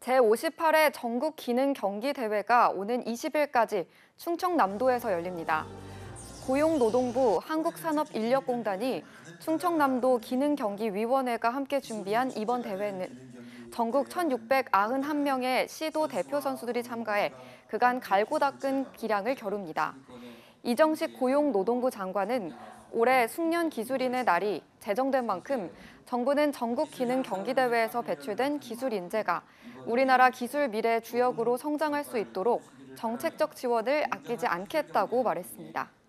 제58회 전국 기능 경기 대회가 오는 20일까지 충청남도에서 열립니다. 고용노동부 한국산업인력공단이 충청남도 기능경기위원회가 함께 준비한 이번 대회는 전국 1,691명의 시도 대표 선수들이 참가해 그간 갈고 닦은 기량을 겨룹니다. 이정식 고용노동부 장관은 올해 숙련 기술인의 날이 제정된 만큼 정부는 전국 기능 경기대회에서 배출된 기술 인재가 우리나라 기술 미래 주역으로 성장할 수 있도록 정책적 지원을 아끼지 않겠다고 말했습니다.